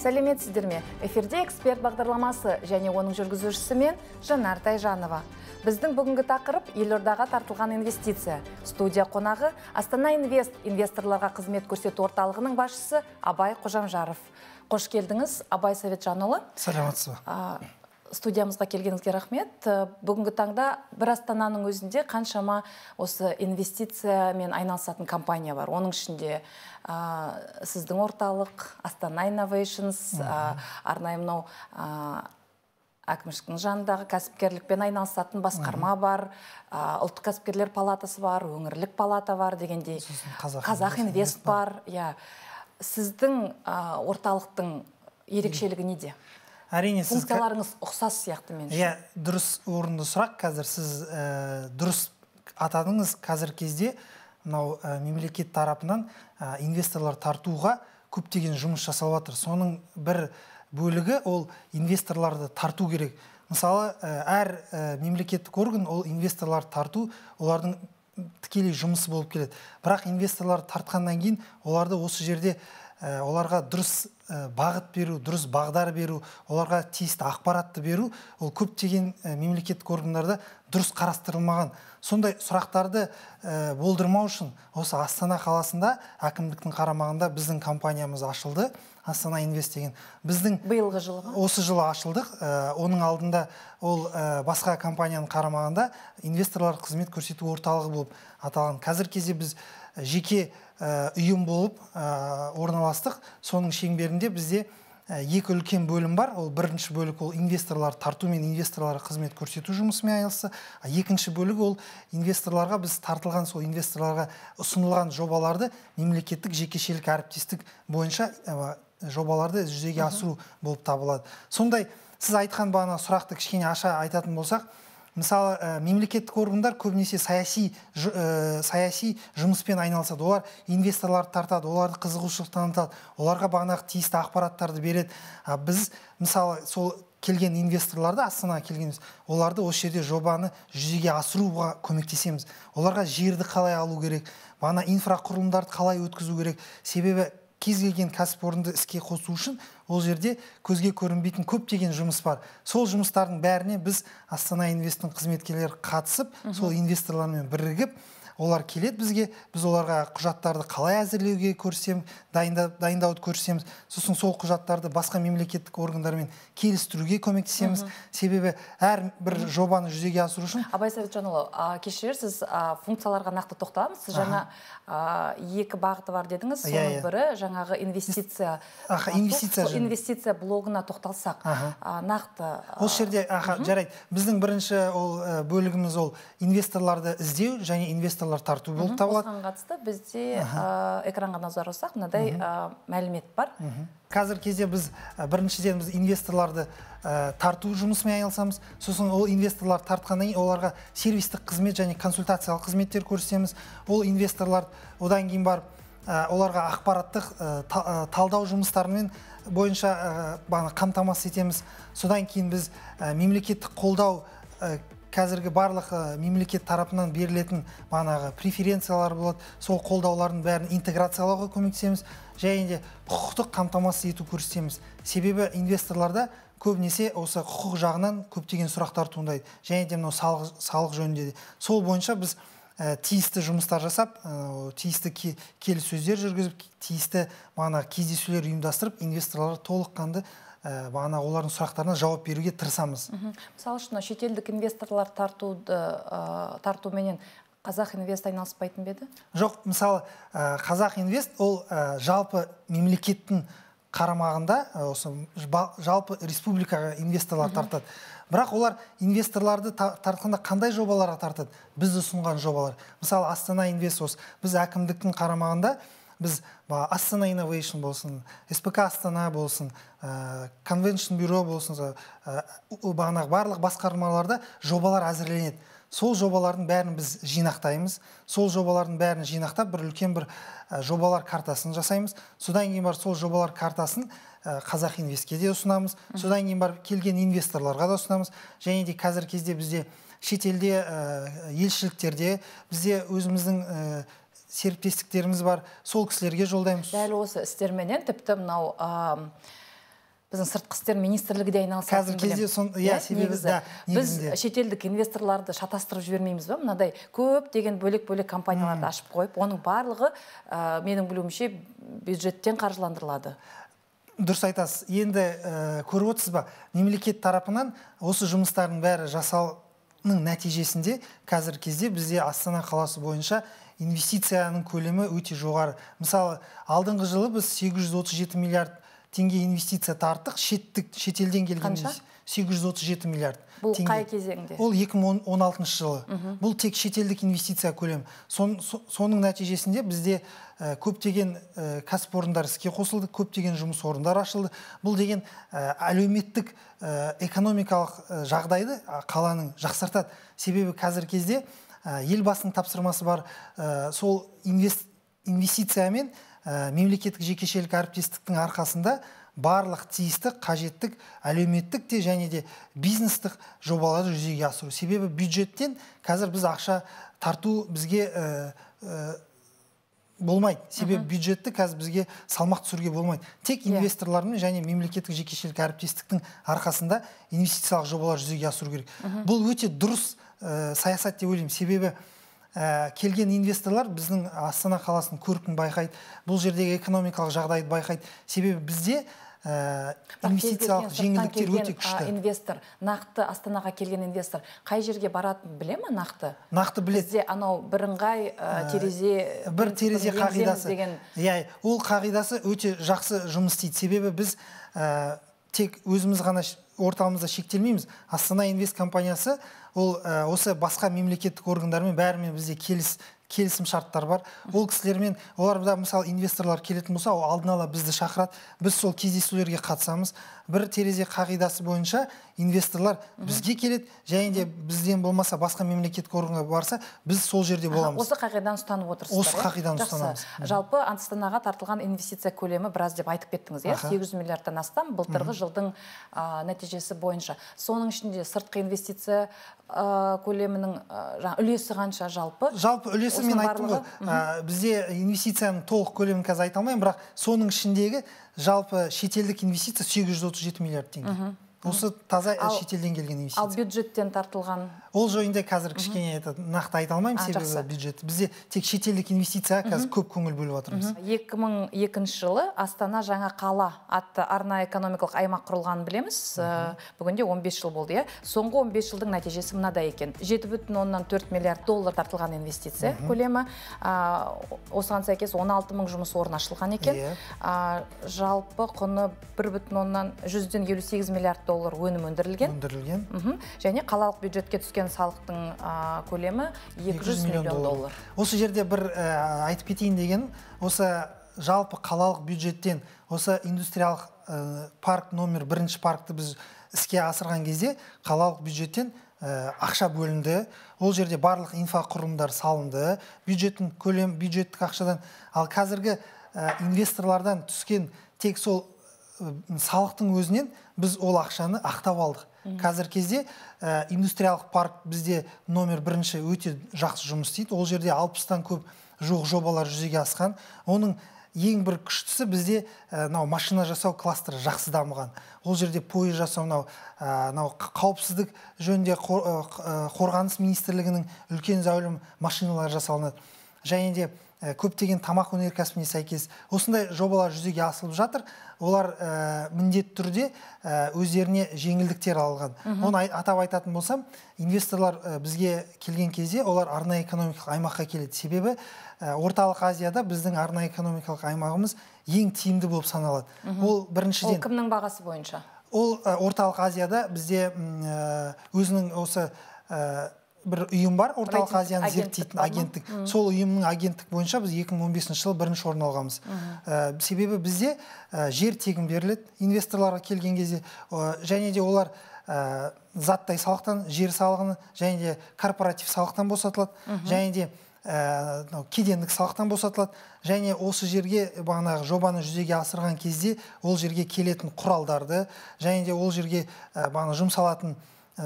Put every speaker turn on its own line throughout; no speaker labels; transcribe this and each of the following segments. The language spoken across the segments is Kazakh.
сәлеметсіздер ме? Эфирде эксперт бағдарламасы және оның жүргізушісі мен жанар тайжанова. Біздің бүгінгі тақырып елордаға тартылған инвестиция. Студия қонағы астана инвест инвесторларға қызмет көрсету орталығының басшысы абай қожамжаров. Қош келдіңіз абай советжанұлы.
Саламатсыз ба?
Студиямызға келгеніңізге рахмет. Э, бүгінгі таңда бір астананың өзінде қаншама осы инвестициямен айналысатын компания бар. Оның ішінде ә, сіздің орталық астана инновейшнс ә, арнайы мынау ә, әкімшіліктің жанындағы кәсіпкерлікпен айналысатын басқарма бар ә, ұлттық кәсіпкерлер палатасы бар өңірлік палата бар дегендей қазақ инвест бар. иә. Сіздің орталықтың ерекшелігі неде?
Әрине
сіз функцияларыңыз ұқсас сияқты мен
иә дұрыс орынды сұрақ. Қазір сіз ә, дұрыс атадыңыз. Қазір кезде мынау ә, мемлекет тарапынан ә, инвесторлар тартуға көптеген жұмыс жасалып жатыр. Соның бір бөлігі ол инвесторларды тарту керек. Мысалы әр мемлекеттік орган ол инвесторларды тарту олардың тікелей жұмысы болып келеді. Бірақ инвесторларды тартқаннан кейін оларды осы жерде оларға дұрыс бағыт беру дұрыс бағдар беру оларға тиісті ақпаратты беру ол көптеген мемлекеттік органдарда дұрыс қарастырылмаған. Сондай сұрақтарды болдырмау үшін осы астана қаласында әкімдіктің қарамағында біздің компаниямыз ашылды. Астана инвест деген. Біздің
биылғы жылы
осы жылы ашылдық. Оның алдында ол басқа компанияның қарамағында инвесторлар қызмет көрсету орталығы болып аталған. Қазір кезде біз жеке ұйым болып орналастық. Соның шеңберінде бізде екі үлкен бөлім бар. Ол бірінші бөлік ол инвесторлар тарту мен инвесторларға қызмет көрсету жұмысымен айналысты. Екінші бөлігі ол инвесторларға біз тартылған сол инвесторларға ұсынылған жобаларды мемлекеттік жекешелік әріптестік бойынша жобаларды жүзеге асыру болып табылады. Сондай сіз айтқан бағана сұрақты кішкене аша айтатын болсақ мысалы ә, мемлекеттік органдар көбінесе саяси ә, саяси жұмыспен айналысады. Олар инвесторларды тартады оларды қызығушылық танытады оларға бағанағы тиісті ақпараттарды береді. А біз мысалы сол келген инвесторларды астанаға келген оларды осы жерде жобаны жүзеге асыруға көмектесеміз. Оларға жерді қалай алу керек бағана инфрақұрылымдарды қалай өткізу керек. Себебі кез келген кәсіпорынды іске қосу үшін ол жерде көзге көрінбейтін көптеген жұмыс бар. Сол жұмыстардың бәріне біз астана инвесттің қызметкерлері қатысып сол инвесторлармен бірігіп олар келеді бізге біз оларға құжаттарды қалай әзірлеуге көрсетеміз дайындауды көрсетеміз сосын сол құжаттарды басқа мемлекеттік органдармен келістіруге көмектесеміз. Себебі әр бір жобаны жүзеге асыру үшін
абай сәбитжанұлы кешірерсіз функцияларға нақты тоқталамыз. Сіз жаңа екі бағыты бар дедіңіз.
Иә,
соның
иә.
бірі жаңағы инвестиция
аха инвестиция
инвестиция блогына тоқталсақ нақты
осы жерде аха жарайды. Біздің бірінші ол бөлігіміз ол инвесторларды іздеу және инвестор тарту болып табылады.
осыған қатысты бізде экранға назар аударсақ мынадай мәлімет бар.
Қазір кезде біз біріншіден біз инвесторларды тарту жұмысымен айналысамыз. Сосын ол инвесторлар тартқаннан кейін оларға сервистік қызмет және консультациялық қызметтер көрсетеміз. Ол инвесторлар одан кейін барып оларға ақпараттық талдау жұмыстарымен бойынша бағана қамтамасыз етеміз. Содан кейін біз мемлекеттік қолдау қазіргі барлық мемлекет тарапынан берілетін бағанағы преференциялар болады. Сол қолдаулардың бәрін интеграциялауға көмектесеміз. Және де құқықтық қамтамасыз ету көрсетеміз. Себебі инвесторларда көбінесе осы құқық жағынан көптеген сұрақтар туындайды. Және де мынау салық, салық жөнінде де. Сол бойынша біз ә, тиісті жұмыстар жасап ә, тиісті келіссөздер жүргізіп тиісті бағанағы кездесулер ұйымдастырып инвесторларға толыққанды ә, бағана олардың сұрақтарына жауап беруге тырысамыз.
Мысалы үшін шетелдік инвесторлар тартуды ә, тартуменен қазақ инвест айналыспайтын ба еді?
Жоқ мысалы ә, қазақ инвест ол ә, жалпы мемлекеттің қарамағында осы жалпы республикаға инвесторлар тартады. Бірақ олар инвесторларды тартқанда қандай жобаларға тартады? Біз ұсынған жобалар. Мысалы астана инвест осы біз әкімдіктің қарамағында біз астана инновейшн болсын спк астана болсын конвеншн бюро болсын бағанағы барлық басқармаларда жобалар әзірленеді. Сол жобалардың бәрін біз жинақтаймыз. Сол жобалардың бәрін жинақтап бір үлкен бір жобалар картасын жасаймыз. Содан кейін барып сол жобалар картасын қазақ инвестке де ұсынамыз. Содан кейін барып келген инвесторларға да ұсынамыз. Және де қазіргі кезде бізде шетелде елшіліктерде бізде өзіміздің серіктестіктеріміз бар. Сол кісілерге жолдаймыз.
Дәл осы істерменен тіпті мынау біздің сыртқы істер министрлігі де айналысатынын
қазір кезде сон иә себебі да
біз шетелдік инвесторларды шатастырып жібермейміз ба? Мынадай көптеген бөлек бөлек компанияларды ашып қойып оның барлығы ә, менің білуімше бюджеттен қаржыландырылады.
Дұрыс айтасыз. Енді ә, көріп отырсыз ба? Мемлекет тарапынан осы жұмыстардың бәрі жасалының нәтижесінде қазіргі кезде бізде астана қаласы бойынша инвестицияның көлемі өте жоғары. Мысалы алдыңғы жылы біз 837 миллиард теңге инвестиция тарттық шеттік шетелден келген
қанша?
837 миллиард
бұл қай кезеңде?
Ол 2016 жылы. Бұл тек шетелдік инвестиция көлемі. Сон, соның нәтижесінде бізде ә, көптеген ә, кәсіпорындар іске қосылды көптеген жұмыс орындары ашылды. Бұл деген ә, әлеуметтік ә, экономикалық ә, жағдайды қаланың жақсартады. Себебі қазіргі кезде ә, елбасының тапсырмасы бар ә, сол инвест, инвестициямен ә, мемлекеттік жекешелік әріптестіктің арқасында барлық тиісті қажеттік әлеуметтік те және де бизнестік жобаларды жүзеге асыру. Себебі бюджеттен қазір біз ақша тарту бізге ә, ә, болмайды. Себебі бюджетті қазір бізге салмақ түсіруге болмайды. Тек иә. инвесторлармен және мемлекеттік жекешелік әріптестіктің арқасында инвестициялық жобалар жүзеге асыру керек. Бұл өте дұрыс ә, саясат деп ойлаймын. Себебі ә, келген инвесторлар біздің астана қаласының көркін байқайды бұл жердегі экономикалық жағдайды байқайды. Себебі бізде ә, инвестициялық жеңілдіктер өте күшті.
инвестор нақты астанаға келген инвестор қай жерге баратынын біле ма нақты?
Нақты біледі.
Бізде анау бірыңғай ә, терезе
бір терезе қағидасы. деген. Иә ол қағидасы өте жақсы жұмыс істейді. Себебі біз ә, тек өзіміз ғана ортамызда шектелмейміз. Астана инвест компаниясы ол ә, осы басқа мемлекеттік органдармен бәрімен бізде келіс келісім шарттар бар. Ол кісілермен оларда мысалы инвесторлар келетін болса ол алдын ала бізді шақырады. Біз сол кездесулерге қатысамыз. Бір терезе қағидасы бойынша инвесторлар бізге келеді және де бізден болмаса басқа мемлекеттік органға барса біз сол жерде боламыз.
осы қағиданы ұстанып отырсыздар
осы қағиданы ұстанамыз.
Жалпы астанаға тартылған инвестиция көлемі біраз деп айтып кеттіңіз иә? Сегіз жүз миллиардтан астам былтырғы жылдың нәтижесі бойынша. Соның ішінде сыртқы инвестиция көлемінің үлесі қанша жалпы?
Жалпы үлесі мен айттым ғой бізде инвестицияның толық көлемін қазір айта алмаймын бірақ соның ішіндегі жалпы шетелдік инвестиция 837 миллиард теңге. Осы таза шетелден келген инвестиция.
ал бюджеттен тартылған
ол жайында қазір кішкене нақты айта алмаймын себебі бюджет. Бізде тек шетелдік инвестицияға қазір көп көңіл бөліп жатырмыз
екі мың екінші жылы астана жаңа қала атты арнайы экономикалық аймақ құрылғанын білеміз. Бүгінде 15 жыл болды иә. Соңғы 15 жылдың нәтижесі мынадай екен. жеті бүтін оннан төрт миллиард доллар тартылған инвестиция көлемі. Осыған сәйкес 16 мың жұмыс орны ашылған екен. Жалпы құны бір бүтін оннан жүзден елу сегіз миллиард доллар өнім өндірілген.
Өндірілген.
Және қалалық бюджетке түскен салықтың көлемі 200 миллион, доллар.
осы жерде бір айтып кетейін деген осы жалпы қалалық бюджеттен осы индустриялық парк номер бірінші паркті біз іске асырған кезде қалалық бюджеттен ақша бөлінді. Ол жерде барлық инфрақұрылымдар салынды. Бюджеттің көлем бюджеттік ақшадан ал қазіргі инвесторлардан түскен тек сол салықтың өзінен біз ол ақшаны ақтап алдық. Қазір кезде ә, индустриялық парк бізде номер бірінші өте жақсы жұмыс істейді. Ол жерде алпыстан көп жуық жобалар жүзеге асқан. Оның ең бір күштісі бізде мынау ә, машина жасау кластері жақсы дамыған. Ол жерде пойыз жасау мынау мынау қауіпсіздік жөнінде қорғаныс министрлігінің үлкен зәулім машиналар жасалынады. Және де Э, көптеген тамақ өнеркәсібіне сәйкес осындай жобалар жүзеге асырылып жатыр. Олар ә, міндетті түрде ә, өздеріне жеңілдіктер алған. Оны атап айтатын болсам инвесторлар бізге келген кезде олар арнайы экономикалық аймаққа келеді. Себебі ә, орталық азияда біздің арнайы экономикалық аймағымыз ең тиімді болып саналады. Ол біріншіден
ол кімнің бағасы бойынша?
Ол орталық азияда бізде өзінің осы бір ұйым бар орталық азияны зерттейтін агенттік. Сол ұйымның агенттік бойынша біз 2015 жылы бірінші орын алғанбыз. Ә, себебі бізде ә, жер тегін беріледі инвесторларға келген кезде ә, және де олар ә, заттай салықтан жер салығын және де корпоратив салықтан босатылады және де ә, кедендік салықтан босатылады және осы жерге бағанағы жобаны жүзеге асырған кезде ол жерге келетін құралдарды және де ол жерге ә, бағана жұмсалатын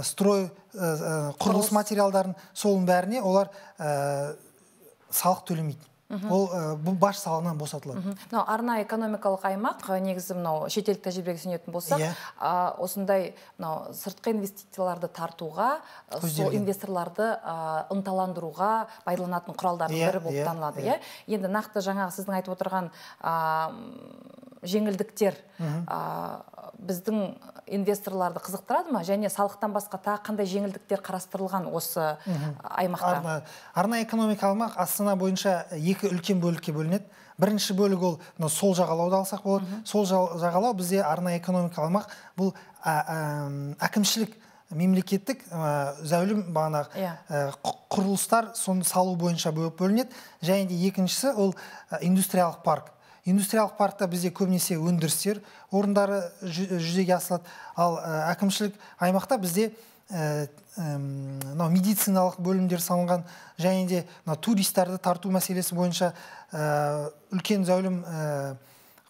строй э, э, құрылыс материалдарын соның бәріне олар салық төлемейді ол ә, бұл баж салығынан босатылады.
Мынау арнайы экономикалық аймақ негізі мынау шетелдік тәжірибеге сүйенетін болсақ
Иә.
осындай мынау сыртқы инвестицияларды тартуға сол инвесторларды ә, ынталандыруға пайдаланатын құралдардың
Иә,
бірі болып
иә,
танылады
иә.
енді нақты жаңағы сіздің айтып отырған жеңілдіктер біздің инвесторларды қызықтырады ма? Және салықтан басқа тағы қандай жеңілдіктер қарастырылған осы аймақта?
Арна, арнайы экономика аймақ астана бойынша екі үлкен бөлікке бөлінеді. Бірінші бөлік ол мынау сол жағалауды алсақ болады. Сол жа- жағалау бізде арнайы экономика аймақ. Бұл ә, әкімшілік мемлекеттік ә, зәулім бағанағы ә, құр- құрылыстар соны салу бойынша бөлінеді. Және де екіншісі ол ә, индустриялық парк. Индустриялық паркта бізде көбінесе өндірістер орындары жүзеге асырылады ал ә, әкімшілік аймақта бізде әм, мынау медициналық бөлімдер салынған және де мына туристерді тарту мәселесі бойынша ә, үлкен зәулім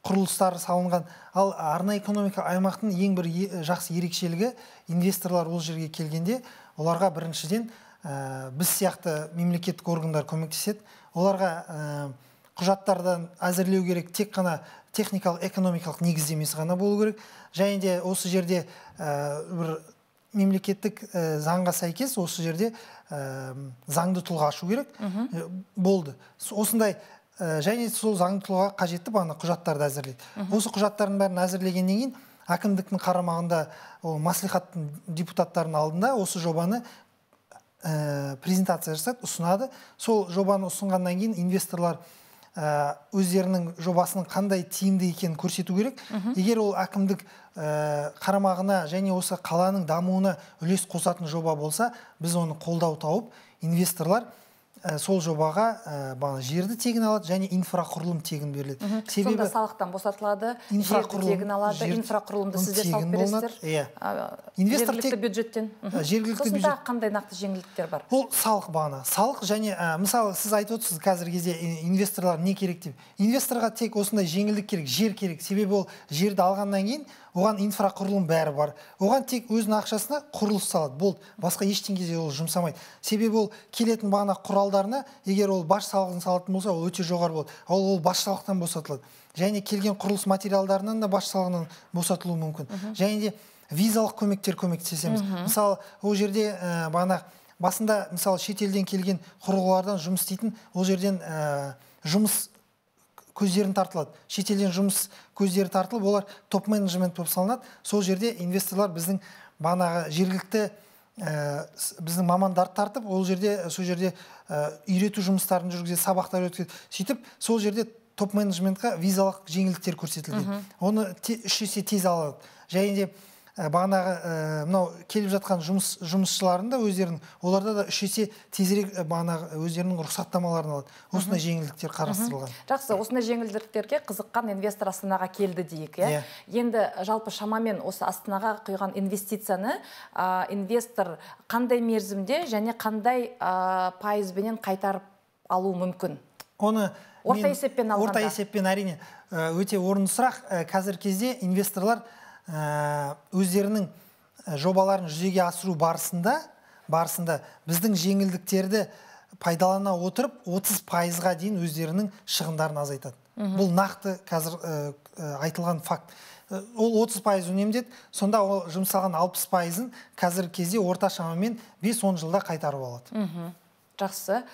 құрылыстар салынған. Ал арнайы экономика аймақтың ең бір жақсы ерекшелігі инвесторлар ол жерге келгенде оларға біріншіден біз сияқты мемлекеттік органдар көмектеседі. Оларға құжаттардан әзірлеу керек тек қана техникалық экономикалық негіздемесі ғана болу керек. Және де осы жерде ә, бір мемлекеттік ә, заңға сәйкес осы жерде ә, заңды тұлға ашу керек. Э, болды. Осындай ә, және сол заңды тұлғаға қажетті бағана құжаттарды әзірлейді. Осы құжаттардың бәрін әзірлегеннен кейін әкімдіктің қарамағында ол маслихаттың депутаттарының алдында осы жобаны ә, презентация жасайды ұсынады. Сол жобаны ұсынғаннан кейін инвесторлар ә, өздерінің жобасының қандай тиімді екенін көрсету керек. Егер ол әкімдік ә, қарамағына және осы қаланың дамуына үлес қосатын жоба болса біз оны қолдау тауып инвесторлар ә, сол жобаға ә, бағана жерді тегін алады және инфрақұрылым тегін беріледі.
Сонда салықтан босатылады
инфрақұрылым-
тегін алады
жер-
инфрақұрылымды сіздер салып бересіздер.
Иә. Инвестор
жергілікті
тек-
бюджеттен.
жергілікті бюджет-
тағы қандай нақты жеңілдіктер бар?
Ол салық бағана. Салық және ә, мысалы сіз айтып отырсыз қазіргі кезде ин- инвесторлар не керек деп. Инвесторға тек осындай жеңілдік керек жер керек. Себебі ол жерді алғаннан кейін оған инфрақұрылым бәрі бар. Оған тек өзінің ақшасына құрылыс салады. Болды басқа ештеңеге ол жұмсамайды. Себебі ол келетін бағана құралдарына егер ол баж салығын салатын болса ол өте жоғары болады. Ал ол баж салықтан босатылады. Және келген құрылыс материалдарынан да баж салығынан босатылуы мүмкін. Және де визалық көмектер көмектесеміз. Мысалы ол жерде ә, бағана басында мысалы шетелден келген құрылғылардан жұмыс істейтін ол жерден ә, жұмыс көздерін тартылады. Шетелден жұмыс көздері тартылып олар топ менеджмент болып салынады. Сол жерде инвесторлар біздің бағанағы жергілікті ә, біздің мамандарды тартып ол жерде сол жерде ә, үйрету жұмыстарын жүргізеді сабақтар өткізеді. Сөйтіп сол жерде топ менеджментқа визалық жеңілдіктер көрсетілген. Оны те, үш есе тез алады. Және де бағанағы ә, мынау келіп жатқан жұмыс жұмысшылардың да өздерінің оларда да үш есе тезірек ә, бағанағы өздерінің рұқсаттамаларын алады. Осындай жеңілдіктер қарастырылған.
Жақсы осындай жеңілдіктерге қызыққан инвестор астанаға келді дейік иә?
Иә.
енді жалпы шамамен осы астанаға құйған инвестицияны а, инвестор қандай мерзімде және қандай а, пайызбенен қайтарып алуы мүмкін?
Оны
Орта есеппен алғанда.
орта есеппен әрине ә, өте орынды сұрақ. Ә, қазіргі кезде инвесторлар ә, өздерінің ә, жобаларын жүзеге асыру барысында барысында біздің жеңілдіктерді пайдалана отырып 30 пайызға дейін өздерінің шығындарын азайтады. Бұл нақты қазір ә, айтылған факт. Ол 30 пайыз үнемдеді сонда ол жұмсалған 60 пайызын қазіргі кезде орта шамамен 5-10 жылда қайтарып алады.
Жақсы.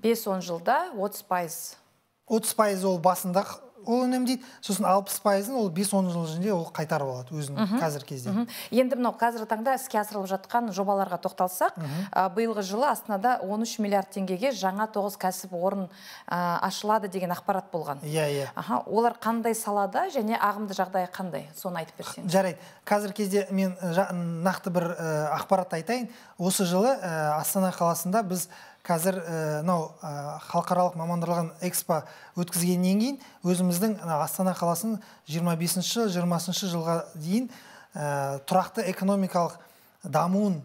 5-10 жылда 30 пайыз.
30 пайыз ол басында ол үнемдейді сосын 60 пайызын ол 5-10 жыл ішінде ол қайтарып алады өзінің қазіргі кезде.
Енді мынау қазіргі таңда іске асырылып жатқан жобаларға тоқталсақ биылғы жылы астанада 13 миллиард теңгеге жаңа 9 кәсіпорын а, ашылады деген ақпарат болған.
Иә иә.
Аха олар қандай салада және ағымды жағдайы қандай? Соны айтып берсеңіз.
Жарайды. Қазіргі кезде мен нақты бір ә, ақпарат айтайын. Осы жылы астана қаласында біз қазір ә, мынау ә, халықаралық мамандырылған экспо өткізгеннен кейін өзіміздің ана астана қаласының 25-ші 20 жылға дейін ә, тұрақты экономикалық дамуын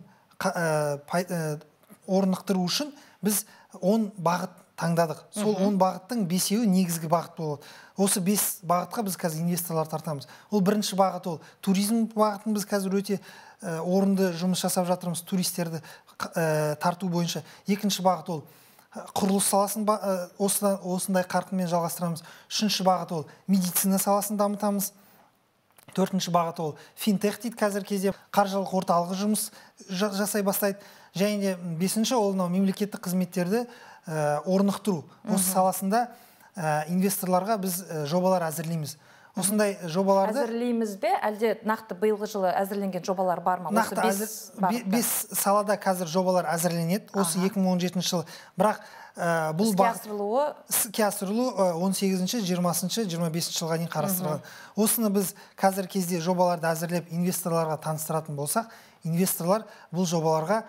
орнықтыру үшін біз 10 бағыт таңдадық. Сол 10 бағыттың бесеуі негізгі бағыт болады. Осы бес бағытқа біз қазір инвесторлар тартамыз. Ол бірінші бағыт ол туризм бағытын біз қазір өте орынды жұмыс жасап жатырмыз туристерді. Тарту бойынша. Екінші бағыт ол құрылыс саласын осыдан осындай қарқынмен жалғастырамыз. Үшінші бағыт ол медицина саласын дамытамыз. Төртінші бағыт ол финтех дейді қазіргі кезде. Қаржылық орталығы жұмыс жасай бастайды. Және де бесінші ол мынау мемлекеттік қызметтерді орнықтыру. Осы саласында инвесторларға біз жобалар әзірлейміз. Осындай жобаларды
әзірлейміз бе? Әлде нақты биылғы жылы әзірленген жобалар бар ма?
Нақты бес, бес салада қазір жобалар әзірленеді. Осы 2017 жылы бірақ ә, бұл
іске асырылуы
іске асырылу он сегізінші жиырмасыншы жиырма бесінші жылға дейін қарастырылған. Осыны біз қазіргі кезде жобаларды әзірлеп инвесторларға таныстыратын болсақ инвесторлар бұл жобаларға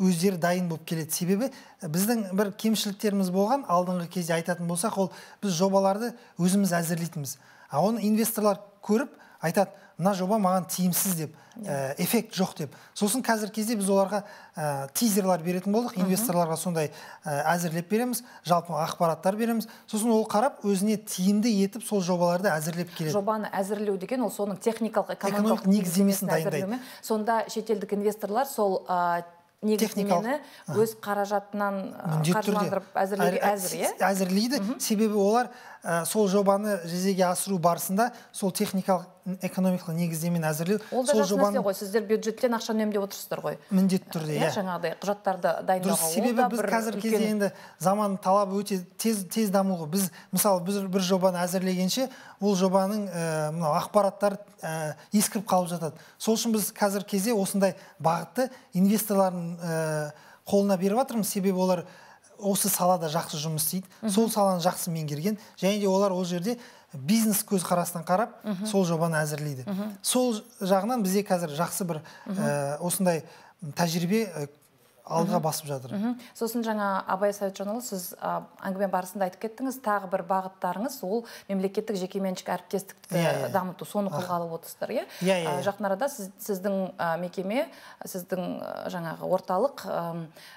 өздері дайын болып келеді. Себебі біздің бір кемшіліктеріміз болған алдыңғы кезде айтатын болсақ ол біз жобаларды өзіміз әзірлейтінбіз. А оны инвесторлар көріп айтады мына жоба маған тиімсіз деп ә, эффект жоқ деп сосын қазіргі кезде біз оларға ә, тизерлар беретін болдық. Инвесторларға сондай ә, әзірлеп береміз жалпы ақпараттар береміз. Сосын ол қарап өзіне тиімді етіп сол жобаларды әзірлеп келеді.
Жобаны әзірлеу деген ол соның техникалық
экономикалық негіздемесін дайындайды.
сонда шетелдік инвесторлар сол негіздемені өз қаражатынан қаржыландырып әзірлеуге әзір иә
әзірлейді. Себебі олар сол жобаны жүзеге асыру барысында сол техникалық экономикалық негіздемені әзірлеу.
Ол да жақсы нәрсе ғой. Сіздер бюджеттен ақша үнемдеп отырсыздар ғой.
Міндетті түрде
иә жаңағыдай құжаттарды дайындауға
дұрыс. себебі біз қазіргі кезде енді заман талабы өте тез тез даму ғой біз мысалы біз бір жобаны әзірлегенше ол жобаның мынау ақпараттар ескіріп қалып жатады. Сол үшін біз қазіргі кезде осындай бағытты инвесторлардың қолына беріп жатырмыз себебі олар осы салада жақсы жұмыс істейді сол саланы жақсы меңгерген және де олар ол жерде бизнес көзқарасынан қарап сол жобаны әзірлейді. Сол жағынан бізде қазір жақсы бір ә, осындай тәжірибе алдыға басып жатыр.
Сосын жаңа абай советжанұлы сіз әңгіме барысында айтып кеттіңіз. Тағы бір бағыттарыңыз ол мемлекеттік жекеменшік әріптестікті иә, иә. дамыту соны қолға алып отырсыздар иә?
Иә иә
жақын арада сіз, сіздің мекеме сіздің жаңағы орталық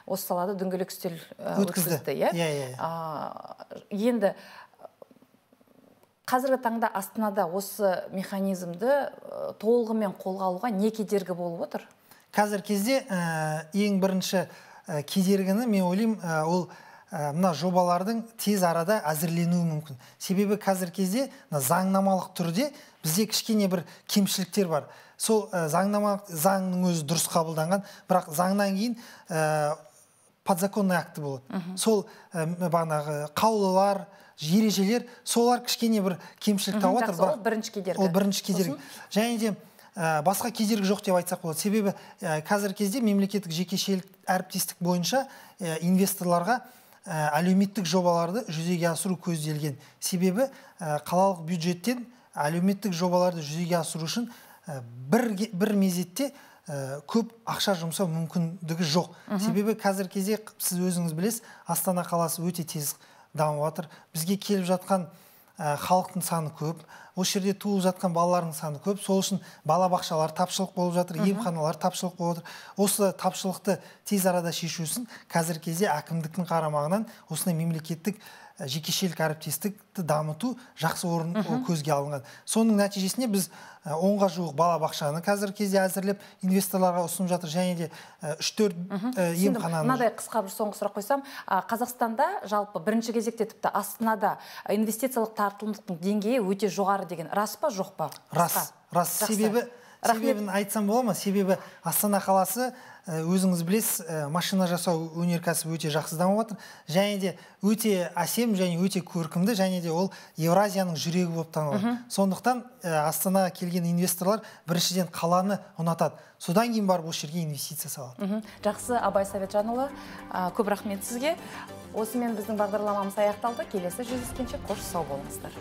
осы салада дөңгелек үстел өткізді.
иә? Иә иә
енді қазіргі таңда астанада осы механизмді толығымен қолға алуға не кедергі болып отыр?
Қазір кезде ең бірінші кедергіні мен ойлаймын ол мына жобалардың тез арада әзірленуі мүмкін. Себебі қазір кезде мына заңнамалық түрде бізде кішкене бір кемшіліктер бар. Сол заңнамалық заңның өзі дұрыс қабылданған бірақ заңнан кейін подзаконный акті болады. Сол бағанағы қаулылар ережелер солар кішкене бір кемшілік тауып жатыр
ол бірінші кедергі.
ол бірінші кедергі. Және де басқа кедергі жоқ деп айтсақ болады. Себебі қазіргі кезде мемлекеттік жекешелік әріптестік бойынша инвесторларға әлеуметтік жобаларды жүзеге асыру көзделген. Себебі қалалық бюджеттен әлеуметтік жобаларды жүзеге асыру үшін бір, бір мезетте көп ақша жұмсау мүмкіндігі жоқ. Себебі қазіргі кезде сіз өзіңіз білесіз астана қаласы өте тез дамып жатыр. Бізге келіп жатқан ә, халықтың саны көп. Осы жерде туылып жатқан балалардың саны көп. Сол үшін балабақшалар тапшылық болып жатыр емханалар тапшылық болып жатыр. Осы тапшылықты тез арада шешу үшін қазіргі кезде әкімдіктің қарамағынан осындай мемлекеттік жекешелік әріптестікті дамыту жақсы орын көзге алынған. Соның нәтижесінде біз онға жуық балабақшаны қазіргі кезде әзірлеп инвесторларға ұсынып жатыр және де үш төрт емхананы.
Мынадай қысқа бір соңғы сұрақ қойсам. Қазақстанда жалпы бірінші кезекте тіпті астанада инвестициялық тартымдылықтың деңгейі өте жоғары деген. Рас па жоқ па?
Рас. Рас. Себебі себебін айтсам бола ма? Себебі астана қаласы өзіңіз білесіз машина жасау өнеркәсібі өте жақсы дамып жатыр және де өте әсем және өте көркімді және де ол евразияның жүрегі болып танылады. Сондықтан астанаға келген инвесторлар біріншіден қаланы ұнатады. Содан кейін барып осы жерге инвестиция салады.
Жақсы абай советжанұлы көп рахмет сізге. Осымен біздің бағдарламамыз аяқталды. Келесі жүздескенше қош сау болыңыздар.